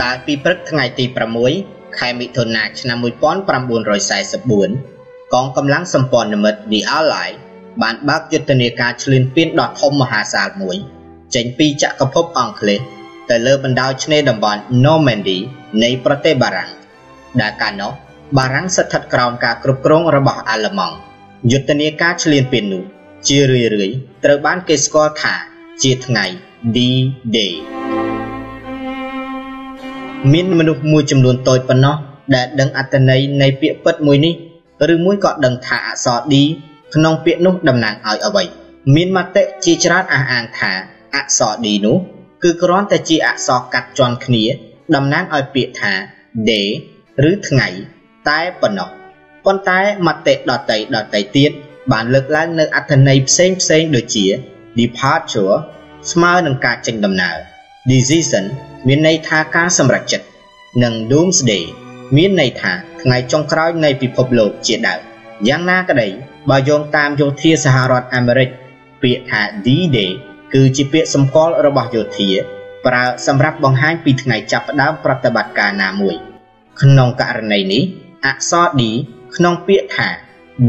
កាលពីព្រឹកថ្ងៃទី6ខែមិថុនាឆ្នាំ1944កងកម្លាំងសម្ព័ន្ធមិត្ត The Ally បានបើកយុទ្ធនាការឈ្លានពានដ៏ធំមហាសាលមួយ ចេញពីចក្រភពអង់គ្លេសទៅលើបណ្ដោយឆ្នេរតំបន់ Normandy នៃប្រទេសបារាំងដែលកាលនោះបារាំងស្ថិតក្រោមការគ្រប់គ្រងរបស់អាល្លឺម៉ង់យុទ្ធនាការឈ្លានពាននោះជារឿយៗត្រូវបានគេស្គាល់ថាជាថ្ងៃ D-Day មានមនុស្សមួយចំនួនតូចប៉ុណ្ណោះដែលដឹងអត្ថន័យនៃពាក្យពិតមួយនេះឬមួយក៏ដឹងថាអក្សរ D ក្នុងពាក្យនោះតំណាងឲ្យអ្វីមានមតិជាច្រើនអះអាងថាអក្សរ D នោះគឺគ្រាន់តែជាអក្សរកាត់ជាន់គ្នាតំណាងឲ្យពាក្យថា day ឬថ្ងៃតែប៉ុណ្ណោះប៉ុន្តែមតិដតីដតីទៀតបានលើកឡើងនៅអត្ថន័យផ្សេងផ្សេងដូចជា departure ស្មើនឹងការចេញដំណើរ decision មានន័យថាការសម្រេចចិត្តនិង doomsday មានន័យថាថ្ងៃចុងក្រោយនៃពិភពលោកជាដើមយ៉ាងណាក្តីបើយោងតាមយោធាសហរដ្ឋអាមេរិកពាក្យថា D-Day គឺជាពាក្យសម្គាល់របស់យោធា ប្រើសម្រាប់បង្ហាញពីថ្ងៃចាប់ផ្ដើមប្រតិបត្តិការណាមួយ ក្នុងករណីនេះអក្សរ D ក្នុងពាក្យថា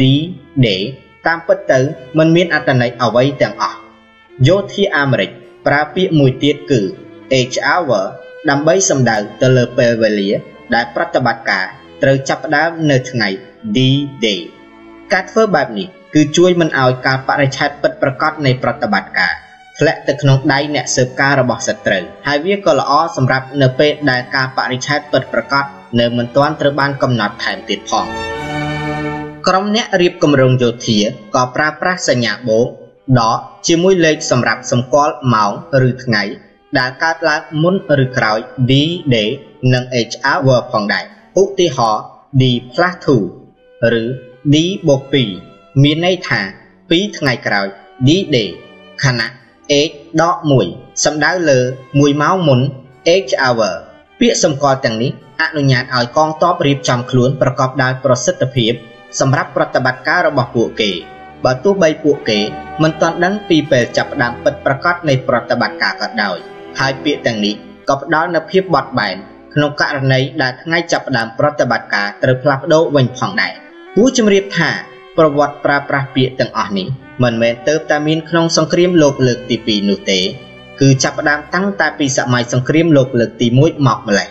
D-Day តាមពិតទៅมันមានអត្ថន័យអ្វីទាំងអស់យោធាអាមេរិក ប្រើពាក្យមួយទៀតគឺ H hour ដើម្បីសំដៅទៅលើពេលវេលា ដែលប្រតិបត្តិការត្រូវចាប់ផ្ដើមនៅថ្ងៃ D-Day ការធ្វើបែបនេះគឺជួយមិនឲ្យការបរិច្ឆេទពិតប្រាកដនៃប្រតិបត្តិការធ្លាក់ទៅក្នុងដៃអ្នកស៊ើបការរបស់សត្រូវហើយវាក៏ល្អសម្រាប់នៅពេលដែលការបរិច្ឆេទពិតប្រាកដនៅមិនទាន់ត្រូវបានកំណត់ថែមទៀតផងក្រុមអ្នករៀបគម្រោងយោធាក៏ប្រើប្រាស់សញ្ញាបូក ដកជាមួយលេខសម្រាប់សម្គាល់ម៉ោងឬថ្ងៃដែលកើតឡើងមុនឬក្រោយ D day និង H hour ផងដែរឧទាហរណ៍ D plus 2ឬ D បូក2មានន័យថា2ថ្ងៃក្រោយ D day ខណៈ H ដក1សំដៅលើ1ម៉ោងមុន H hour ពាក្យសម្គាល់ទាំងនេះអនុញ្ញាតឲ្យកងទ័ពរៀបចំខ្លួនប្រកបដោយប្រសិទ្ធភាពសម្រាប់ប្រតិបត្តិការរបស់ពួកគេ បើទោះបីពួកគេមិនទាន់ដឹងពីពេលចាប់ផ្ដើមពិតប្រាកដនៃប្រតិបត្តិការក៏ដោយហើយពាក្យទាំងនេះក៏ផ្ដល់នូវភាពបត់បែនក្នុងករណីដែលថ្ងៃចាប់ផ្ដើមប្រតិបត្តិការត្រូវផ្លាស់ប្ដូរវិញផងដែរគួរជម្រាបថាប្រវត្តិប្រើប្រាស់ពាក្យទាំងអស់នេះមិនមែនទៅតែមានក្នុងសង្គ្រាមលោកលើកទី2នោះទេគឺចាប់ផ្ដើមតាំងតែពីសម័យសង្គ្រាមលោកលើកទី1មកម្លេះ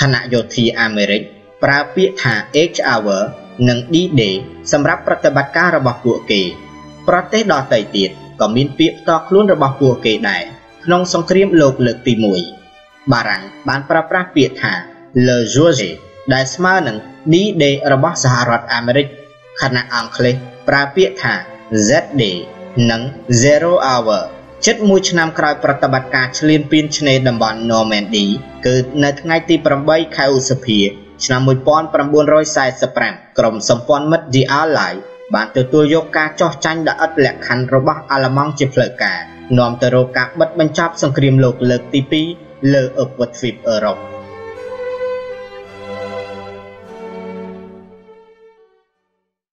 ខណៈយោធាអាមេរិកប្រើពាក្យថា H hour និង D-Day សម្រាប់ប្រតិបត្តិការរបស់ពួកគេ ប្រទេសដទៃទៀតក៏មានពាក្យផ្ទាល់ខ្លួនរបស់ពួកគេដែរក្នុងសង្គ្រាមលោកលើកទី1បារាំងបានប្រើប្រាស់ពាក្យថា Le Jour ដែលស្មើនឹង D-Day របស់សហរដ្ឋអាមេរិកខណៈអង់គ្លេសប្រើពាក្យថា Z-Day និង Zero Hour ជិតមួយឆ្នាំក្រោយប្រតិបត្តិការឈ្លានពានឆ្នេរតំបន់ Normandy គឺនៅថ្ងៃទី8ខែឧសភាឆ្នាំ1945ក្រុមសម្ព័ន្ធមិត្ត The Ally បានទទួលយកការចោះចាញ់ដ៏ឥតលក្ខខណ្ឌរបស់អាល្លឺម៉ង់ជាផ្លូវការនាំទៅរកការបិទបញ្ចប់សង្គ្រាមលោកលើកទី2លើឪពុកទ្វីបអឺរ៉ុប។